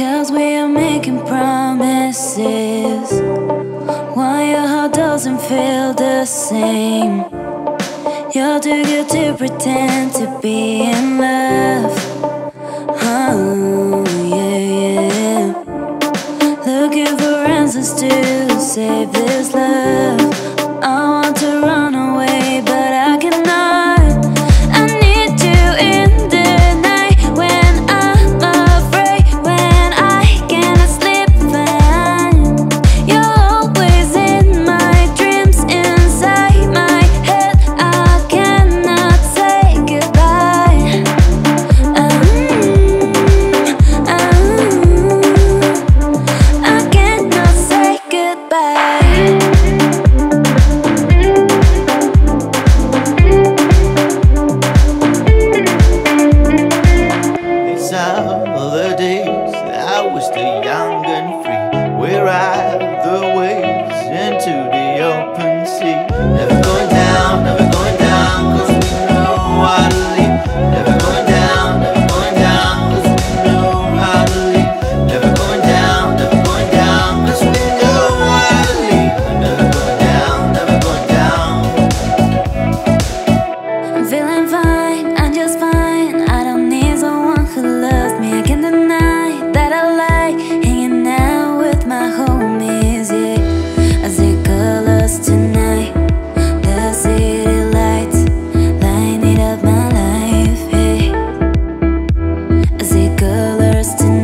Cause we are making promises. Why your heart doesn't feel the same. You're too good to pretend to be in love. Oh, yeah, yeah. Looking for answers to save this love. I the young and free, where I first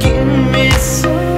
Give me some